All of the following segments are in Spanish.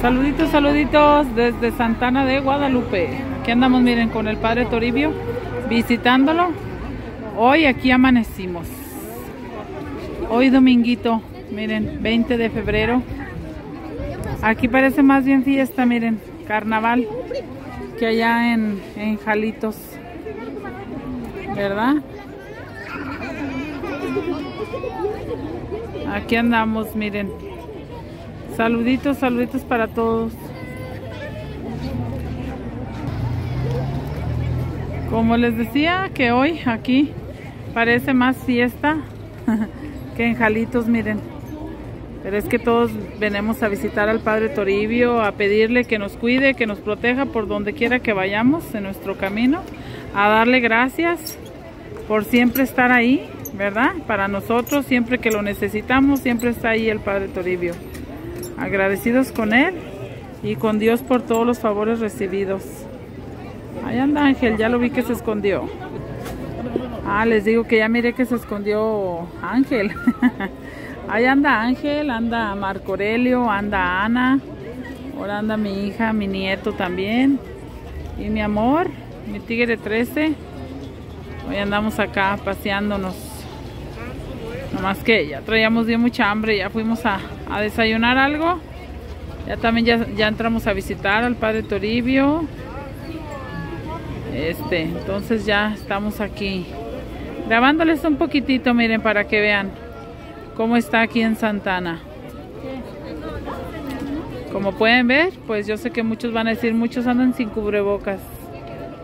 Saluditos, saluditos desde Santana de Guadalupe. Aquí andamos, miren, con el Padre Toribio, visitándolo. Hoy aquí amanecimos. Hoy dominguito, miren, 20 de febrero. Aquí parece más bien fiesta, miren, carnaval, que allá en, en Jalitos. ¿Verdad? Aquí andamos, miren. Saluditos, saluditos para todos. Como les decía que hoy aquí parece más fiesta que en Jalitos, miren. Pero es que todos venimos a visitar al Padre Toribio, a pedirle que nos cuide, que nos proteja por donde quiera que vayamos en nuestro camino, a darle gracias por siempre estar ahí, ¿verdad? Para nosotros, siempre que lo necesitamos, siempre está ahí el Padre Toribio agradecidos con Él y con Dios por todos los favores recibidos. Ahí anda Ángel, ya lo vi que se escondió. Ah, les digo que ya miré que se escondió Ángel. Ahí anda Ángel, anda Marco Aurelio, anda Ana. Ahora anda mi hija, mi nieto también. Y mi amor, mi tigre 13. Hoy andamos acá paseándonos. Nomás que ya traíamos bien mucha hambre, ya fuimos a, a desayunar algo. Ya también ya, ya, entramos a visitar al Padre Toribio. Este, entonces ya estamos aquí grabándoles un poquitito, miren, para que vean cómo está aquí en Santana. Como pueden ver, pues yo sé que muchos van a decir, muchos andan sin cubrebocas.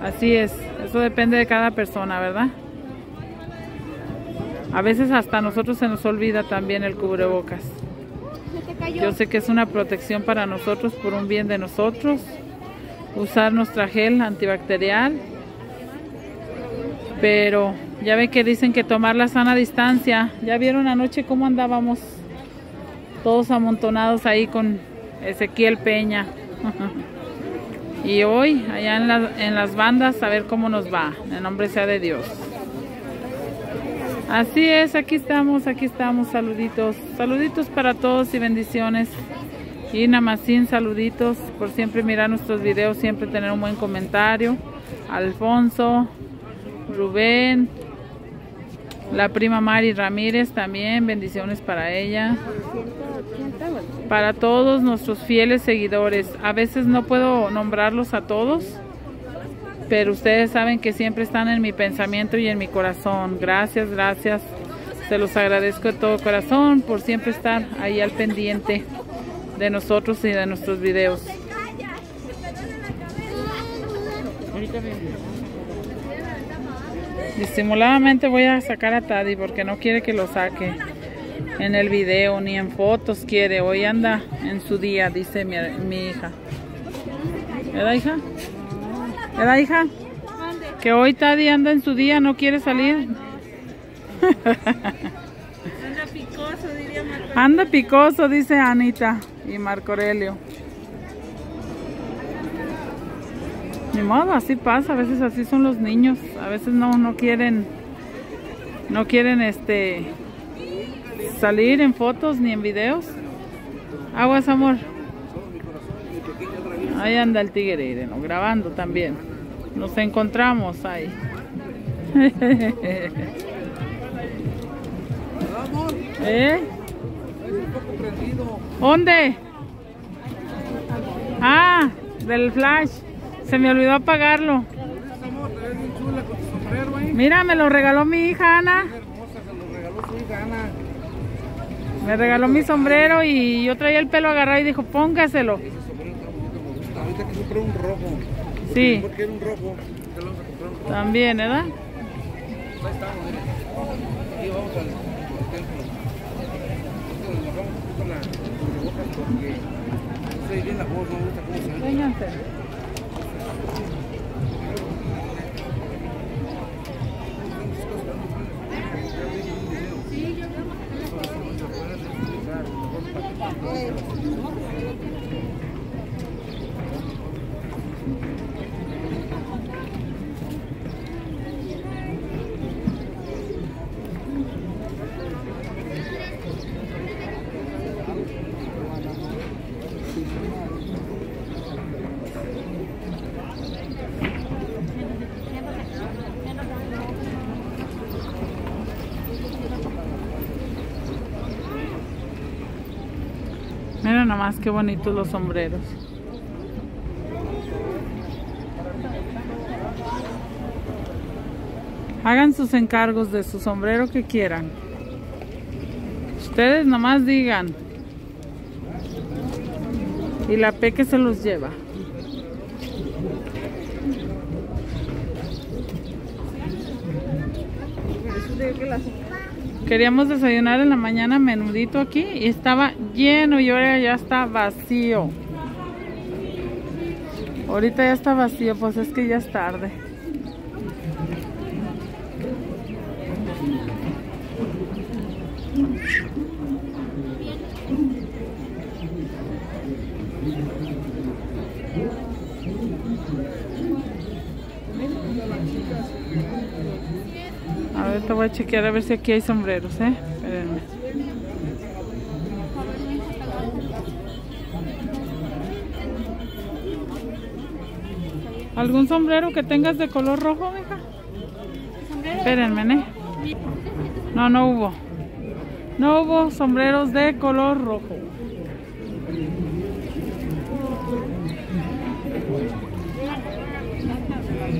Así es, eso depende de cada persona, ¿verdad? A veces hasta nosotros se nos olvida también el cubrebocas. Yo sé que es una protección para nosotros, por un bien de nosotros. Usar nuestra gel antibacterial. Pero ya ven que dicen que tomar la sana distancia. Ya vieron anoche cómo andábamos todos amontonados ahí con Ezequiel Peña. y hoy, allá en las bandas, a ver cómo nos va. En nombre sea de Dios. Así es, aquí estamos, aquí estamos, saluditos. Saluditos para todos y bendiciones. Y sin saluditos por siempre mirar nuestros videos, siempre tener un buen comentario. Alfonso, Rubén, la prima Mari Ramírez también, bendiciones para ella. Para todos nuestros fieles seguidores. A veces no puedo nombrarlos a todos, pero ustedes saben que siempre están en mi pensamiento y en mi corazón. Gracias, gracias. Se los agradezco de todo corazón por siempre estar ahí al pendiente de nosotros y de nuestros videos. Disimuladamente voy a sacar a Taddy porque no quiere que lo saque en el video ni en fotos quiere. Hoy anda en su día, dice mi, mi hija. ¿Verdad, hija? ¿Verdad, hija? Que hoy Taddy anda en su día, no quiere salir. Anda picoso, diría Marco. Anda picoso, dice Anita y Marco Aurelio. Ni modo, así pasa, a veces así son los niños, a veces no, no quieren, no quieren este salir en fotos ni en videos. Aguas, amor. Ahí anda el tigre, ¿no? grabando también. Nos encontramos ahí. ¿Eh? ¿Dónde? Ah, del flash. Se me olvidó apagarlo. Mira, me lo regaló mi hija Ana. Me regaló mi sombrero y yo traía el pelo agarrado y dijo, póngaselo. Compré un rojo. Sí. Porque era un rojo. Vamos a comprar. También, ¿verdad? Ahí estamos, mire. Aquí vamos al templo. Nos bajamos un poquito la porque sé bien la voz, no me gusta cómo se ve. Mira nomás qué bonitos los sombreros. Hagan sus encargos de su sombrero que quieran. Ustedes nomás digan. Y la peque se los lleva. Queríamos desayunar en la mañana menudito aquí y estaba lleno y ahora ya está vacío. Ahorita ya está vacío, pues es que ya es tarde. A ver, te voy a chequear a ver si aquí hay sombreros, ¿eh? Espérenme. ¿Algún sombrero que tengas de color rojo, hija? Espérenme, ¿eh? No, no hubo. No hubo sombreros de color rojo.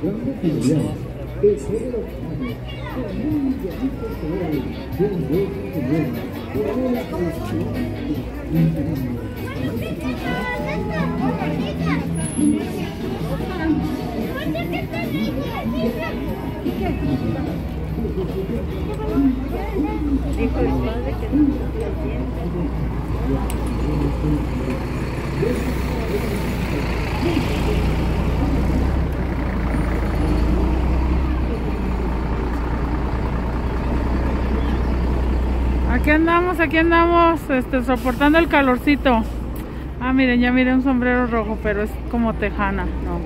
Dijo el padre que no lo Aquí andamos, aquí andamos, este, soportando el calorcito. Ah, miren, ya miré un sombrero rojo, pero es como tejana. No,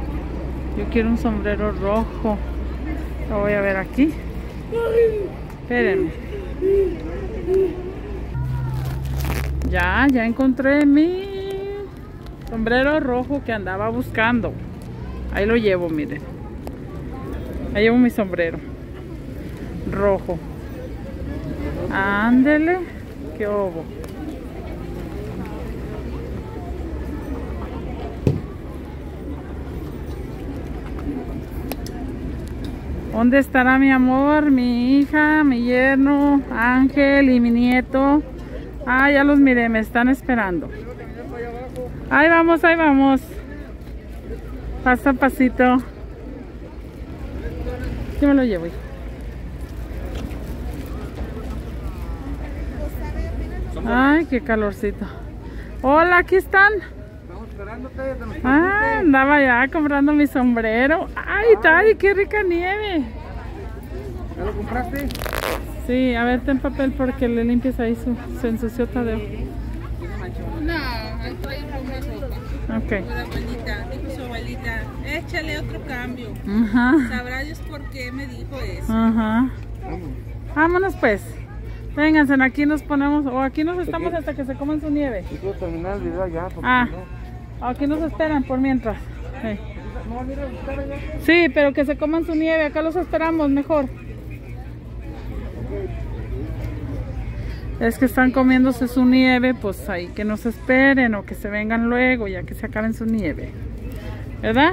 yo quiero un sombrero rojo. Lo voy a ver aquí. Espérenme. Ya, ya encontré mi sombrero rojo que andaba buscando. Ahí lo llevo, miren. Ahí llevo mi sombrero. Rojo. Ándele. Qué obo. ¿Dónde estará mi amor, mi hija, mi yerno, Ángel y mi nieto? Ah, ya los miré, me están esperando. Ahí vamos, ahí vamos. Paso a pasito. Yo me lo llevo. Ay, qué calorcito. Hola, aquí están. Estamos esperándote, Ah, andaba ya comprando mi sombrero. Ay, Tari, qué rica nieve. ¿Ya lo compraste? Sí, a ver, ten papel porque le limpies ahí su, se ensució Tadeo. No, ahí trae una ropa. Ok. Pero abuelita, dijo su abuelita, échale otro cambio. Ajá. Sabrá Dios por qué me dijo eso. Ajá. Vámonos pues. Vénganse, aquí nos ponemos, o aquí nos estamos hasta que se coman su nieve. Puedo terminar el video ya, Ah, no- aquí nos esperan por mientras. Sí. Sí, pero que se coman su nieve, acá los esperamos mejor. Es que están comiéndose su nieve, pues ahí que nos esperen o que se vengan luego, ya que se acaben su nieve. ¿Verdad?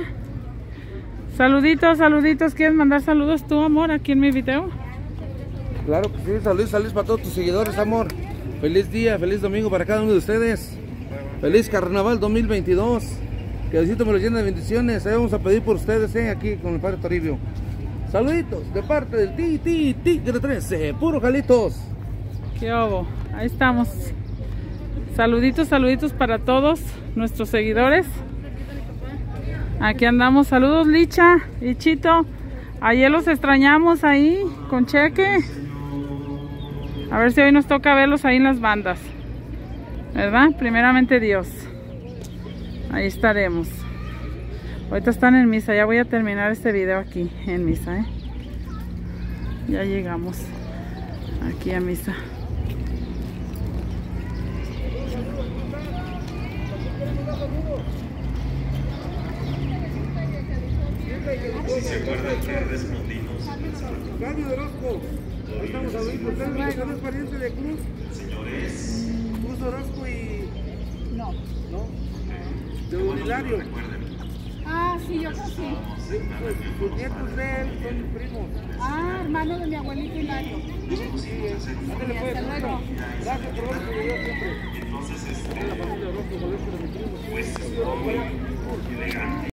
Saluditos, saluditos. ¿Quieres mandar saludos tú, amor, aquí en mi video? Claro que sí, saludos, saludos para todos tus seguidores, amor. Feliz día, feliz domingo para cada uno de ustedes. Feliz Carnaval 2022. Que Diosito me lo llene de bendiciones. Ahí vamos a pedir por ustedes, eh, aquí con el Padre Toribio. Saluditos de parte del Ti Ti Tigre 13, puro Jalitos. ¿Qué hubo? Ahí estamos. Saluditos, saluditos para todos nuestros seguidores. Aquí andamos. Saludos, Licha y Chito. Ayer los extrañamos ahí con cheque. A ver si hoy nos toca verlos ahí en las bandas. ¿Verdad? Primeramente Dios. Ahí estaremos. Ahorita están en misa. Ya voy a terminar este video aquí en misa, ¿eh? Ya llegamos aquí a misa. Estamos a por pues, ¿no es pariente de Cruz? Señores. Cruz Orozco y. No. ¿No? De Unilario. Ah, sí, yo sí. pues, sus nietos de él son mis primos. Ah, hermano de mi abuelito Hilario. Sí, pues. Gracias por siempre. Entonces, este. La familia Orozco. Pues.